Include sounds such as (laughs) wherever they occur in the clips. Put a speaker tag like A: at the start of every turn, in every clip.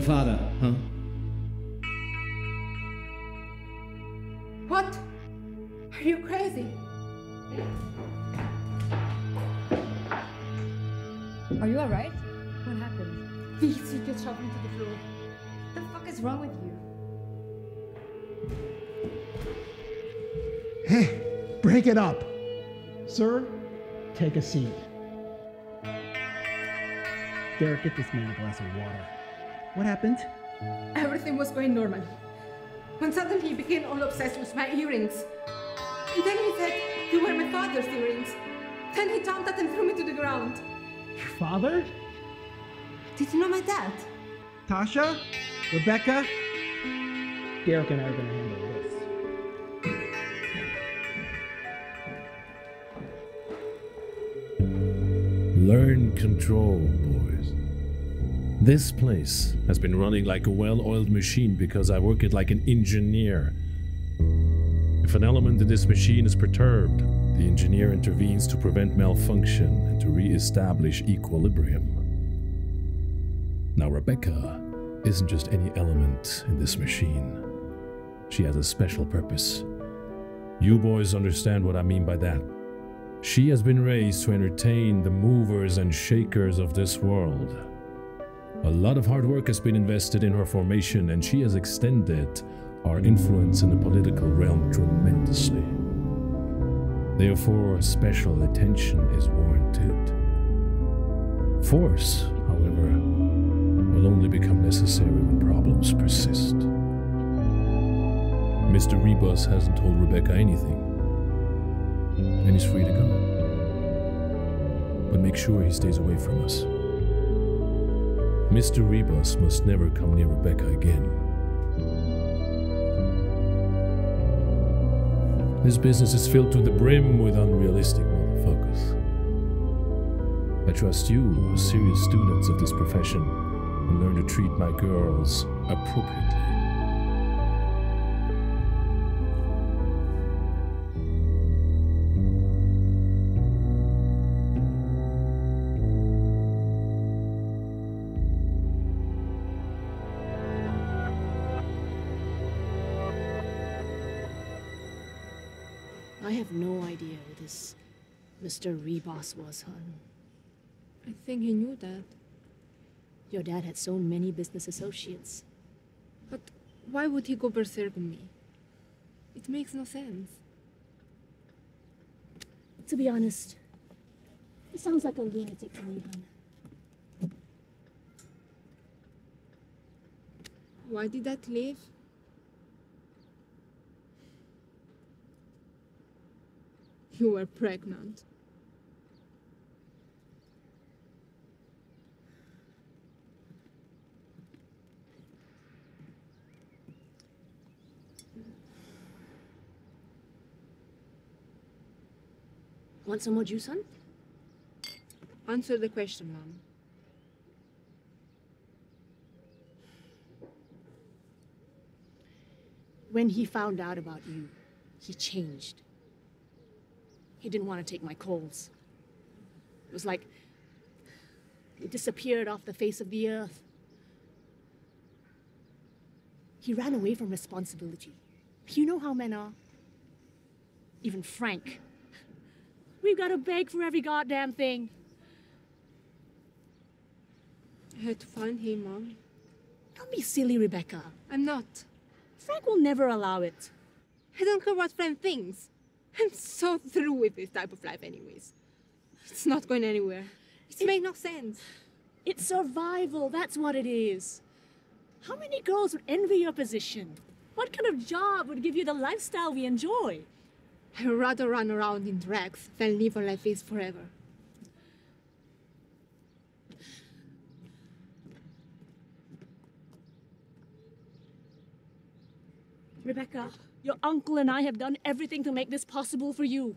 A: They're from your father, huh?
B: What? Are you crazy? Are you alright? What happened? These you just shoved me to the floor. The fuck is wrong with you?
C: Hey, break it up. Sir, take a seat. Derek, get this man a glass of water. What happened?
B: Everything was going normal. When suddenly he became all obsessed with my earrings. And then he said, You were my father's earrings. Then he jumped up and threw me to the ground.
C: Your father?
B: Did you know my dad?
C: Tasya? Rebeka? Derek and I are gonna handle this.
D: Learn control, boys. This place has been running like a well oiled machine because I work it like an engineer. If an element in this machine is perturbed, the engineer intervenes to prevent malfunction and to re establish equilibrium. Now, Rebeka isn't just any element in this machine, she has a special purpose. You boys understand what I mean by that. She has been raised to entertain the movers and shakers of this world. A lot of hard work has been invested in her formation, and she has extended our influence in the political realm tremendously. Therefore, special attention is warranted. Force, however, will only become necessary when problems persist. Mr. Rebus hasn't told Rebeka anything, and he's free to go. But make sure he stays away from us. Mr. Rebus must never come near Rebeka again. This business is filled to the brim with unrealistic motherfuckers. I trust you serious students of this profession and learn to treat my girls appropriately.
E: I have no idea who this Mr. Rebos was, hon.
B: I think he knew that.
E: Your dad had so many business associates.
B: But why would he go berserk on me? It makes no sense.
E: To be honest, he sounds like a lunatic to me, hon.
B: Why did that leave? You were pregnant.
E: Want some more juice, son?
B: Answer the question, Mom.
E: When he found out about you, he changed. He didn't want to take my calls. It was like he disappeared off the face of the earth. He ran away from responsibility. You know how men are. Even Frank. We've got to beg for every goddamn thing.
B: I had to find him, Mom.
E: Don't be silly, Rebeka.
B: I'm not.
E: Frank will never allow it.
B: I don't care what Frank thinks. I'm so through with this type of life, anyways. It's not going anywhere. It, makes no sense.
E: It's survival, that's what it is. How many girls would envy your position? What kind of job would give you the lifestyle we enjoy?
B: I'd rather run around in rags than live a like this forever.
E: Rebeka, your uncle and I have done everything to make this possible for you.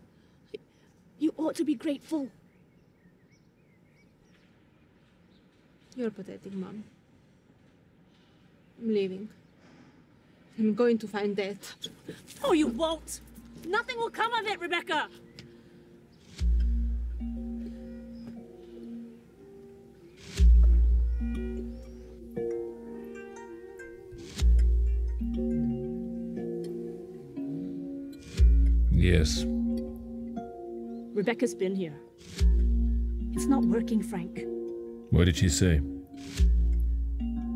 E: You ought to be grateful.
B: You're pathetic, Mom. I'm leaving. I'm going to find Dad.
E: No, oh, you won't. Nothing will come of it, Rebeka.
D: Yes.
E: Rebeka's been here. It's not working, Frank.
D: What did she say?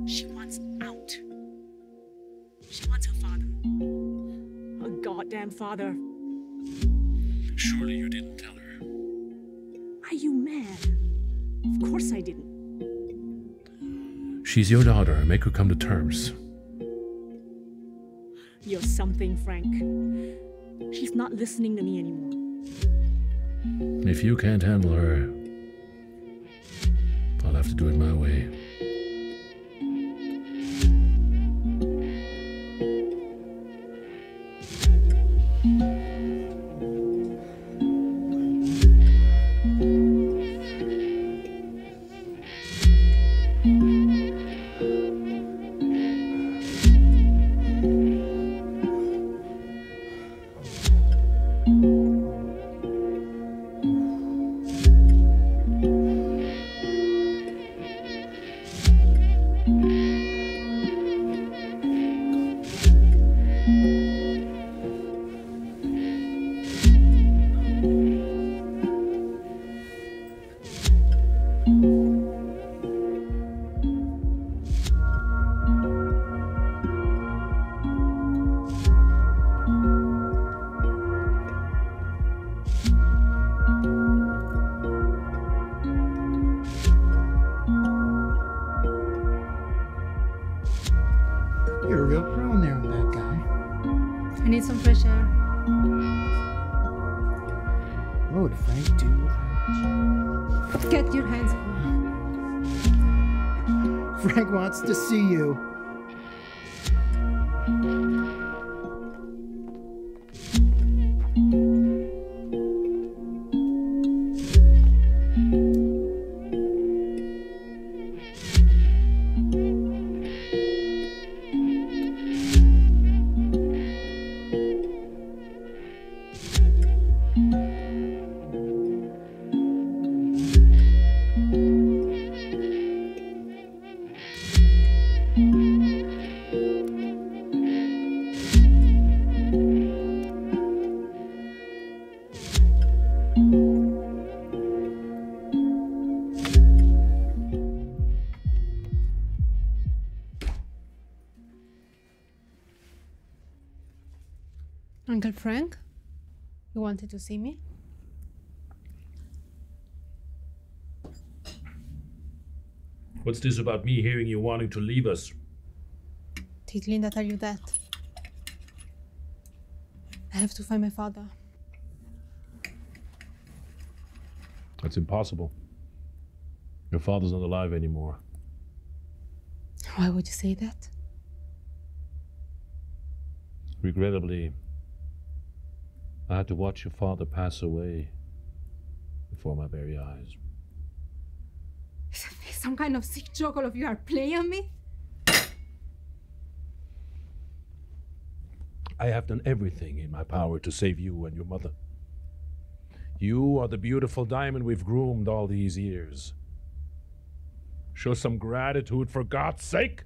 E: She wants out. She wants her father. Her goddamn father.
D: Surely you didn't tell her.
E: Are you mad? Of course I didn't.
D: She's your daughter. Make her come to terms.
E: You're something, Frank. She's not listening to me anymore.
D: If you can't handle her, I'll have to do it my way.
C: Would Frank do?
B: Get your hands.
C: Frank wants to see you.
B: Uncle Frank, you wanted to see me?
D: What's this about me hearing you wanting to leave us?
B: Did Linda tell you that? I have to find my father.
D: That's impossible. Your father's not alive anymore.
B: Why would you say that?
D: Regrettably, I had to watch your father pass away before my very eyes.
B: Is this some kind of sick joke all of you are playing on me?
D: I have done everything in my power to save you and your mother. You are the beautiful diamond we've groomed all these years. Show some gratitude for God's sake.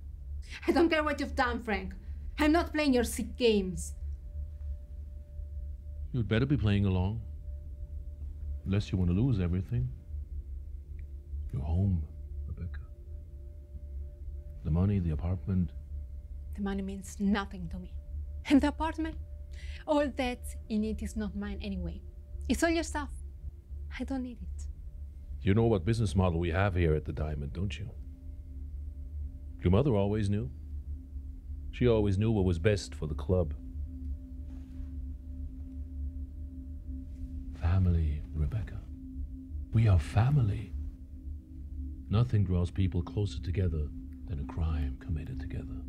B: I don't care what you've done, Frank. I'm not playing your sick games.
D: You'd better be playing along. Unless you want to lose everything. Your home, Rebeka. The money, the apartment.
B: The money means nothing to me. And the apartment? All that in it is not mine anyway. It's all your stuff. I don't need it.
D: You know what business model we have here at the Diamond, don't you? Your mother always knew. She always knew what was best for the club. We are family. Nothing draws people closer together than a crime committed together.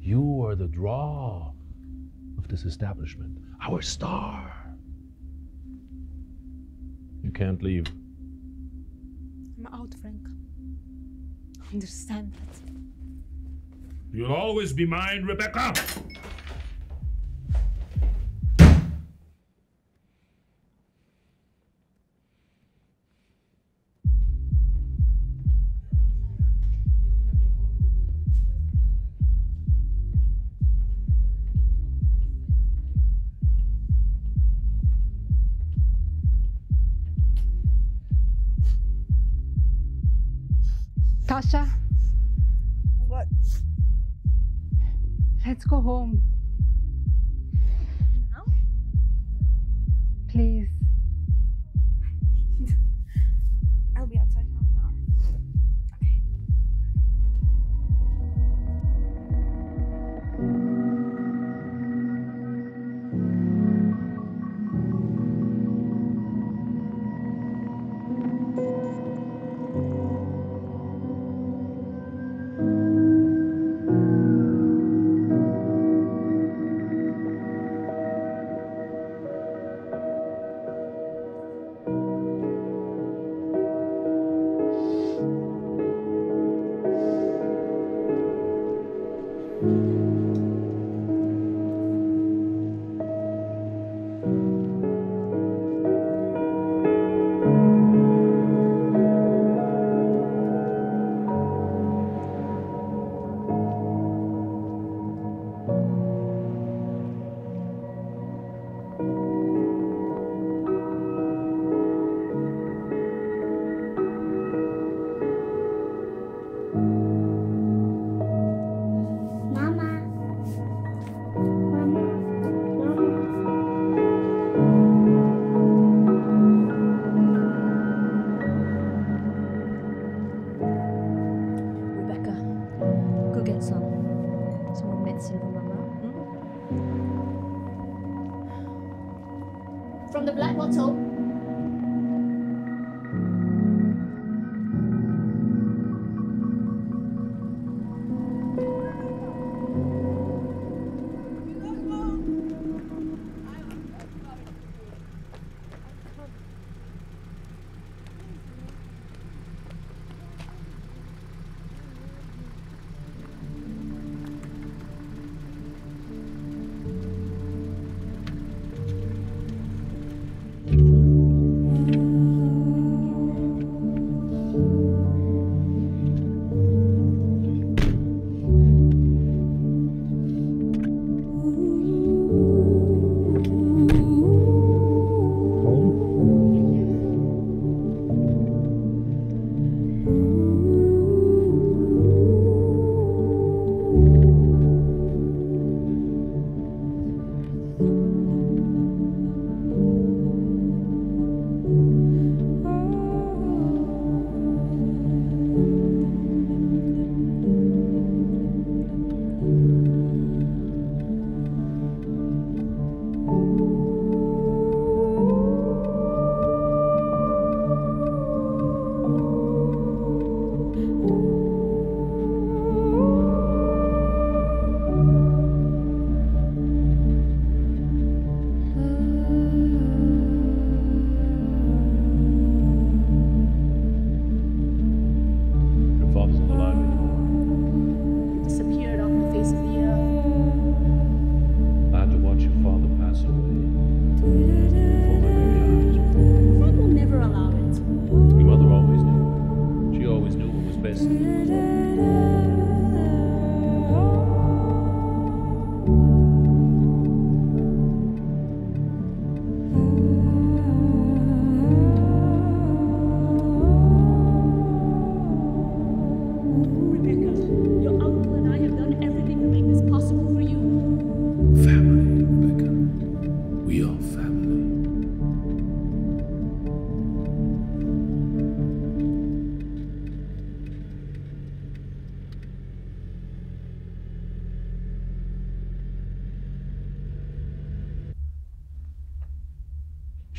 D: You are the draw of this establishment, our star. You can't leave.
B: I'm out, Frank. Understand that.
D: You'll always be mine,
F: Rebeka!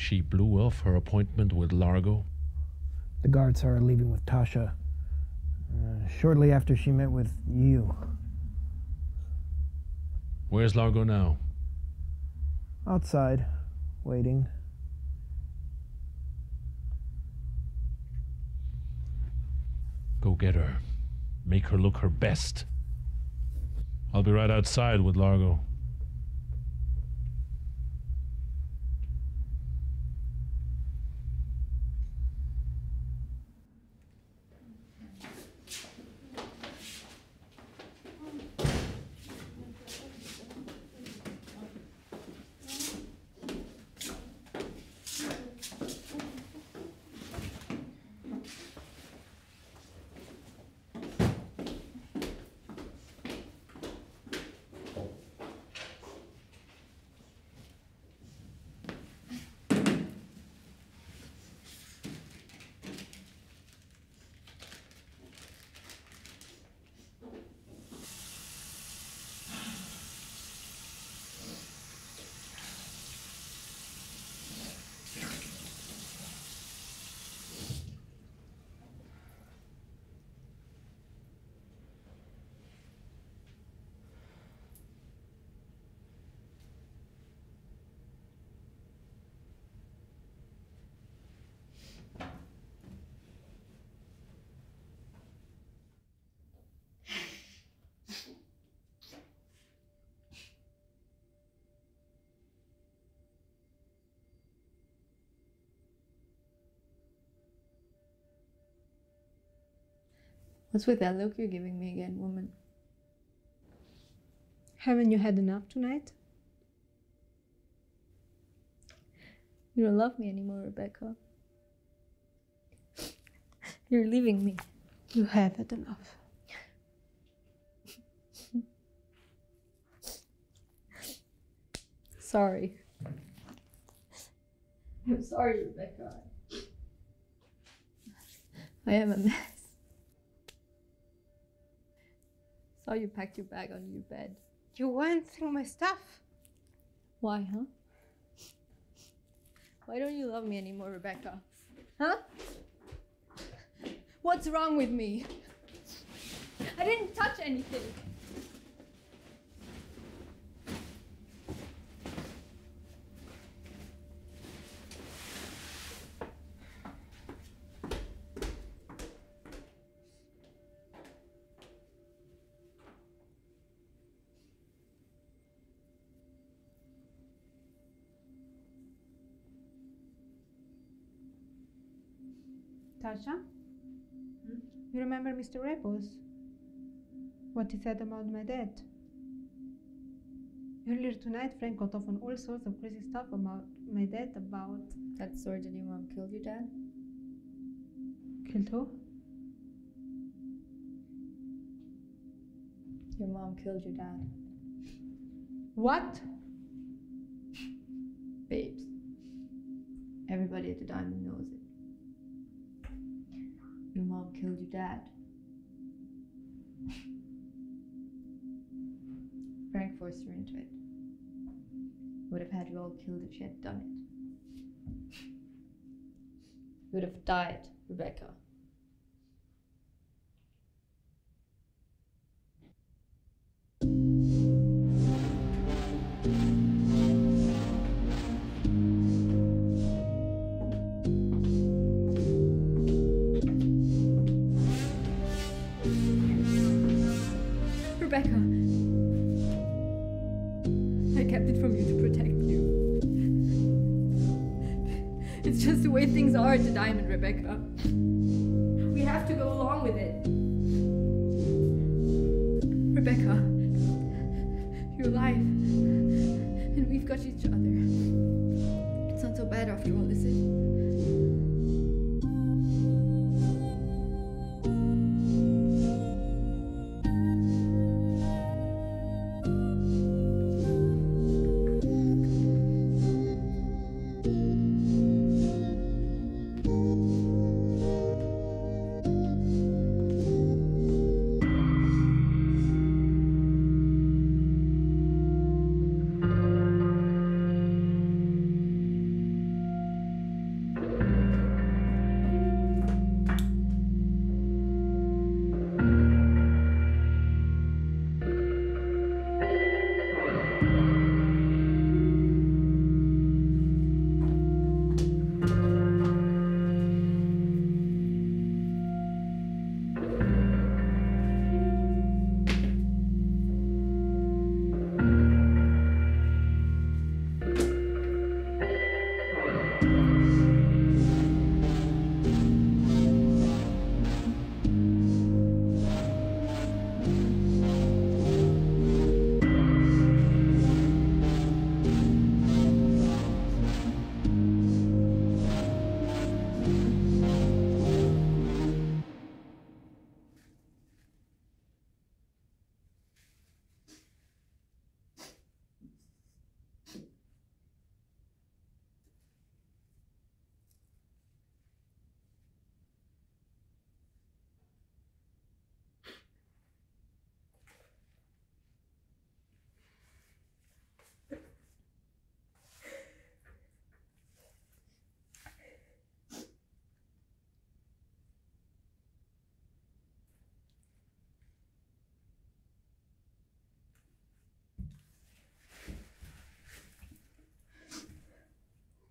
D: She blew off her appointment with Largo?
C: The guards saw her leaving with Tasya uh, shortly after she met with you.
D: Where's Largo now?
C: Outside, waiting.
D: Go get her. Make her look her best. I'll be right outside with Largo.
G: What's with that look you're giving me again, woman?
B: Haven't you had enough tonight?
G: You don't love me anymore, Rebeka. (laughs) You're leaving me.
B: You have had enough. (laughs)
G: Sorry. (laughs) I'm sorry, Rebeka. I am a mess. Saw you packed your bag under your bed.
B: You went through my stuff.
G: Why, huh? Why don't you love me anymore, Rebeka? Huh? What's wrong with me? I didn't touch anything.
B: Tasya? You remember Mr. Repos? What he said about my dad? Earlier tonight, Frank got off on all sorts of crazy stuff about my dad, about.
G: That your mom killed your dad?
B: Killed who?
G: Your mom killed your dad.
B: What?
G: Babes. Everybody at the diamond knows it. Killed your dad. Frank forced her into it. Would have had you all killed if she had done it. You would have died. Rebeka. Diamond, We have to go along with it. Rebeka, you're alive. And we've got each other. It's not so bad after all, is it?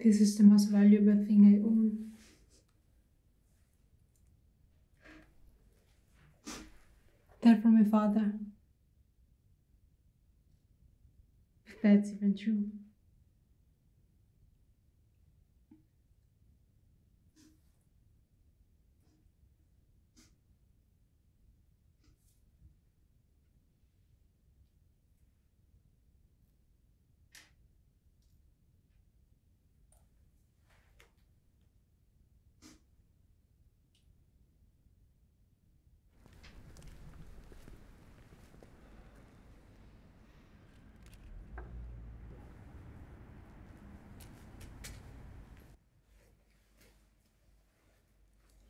B: This is the most valuable thing I own. They're from my father. If that's even true.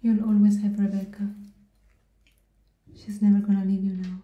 B: You'll always have Rebeka. She's never gonna leave you now.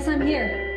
G: Yes, I'm here.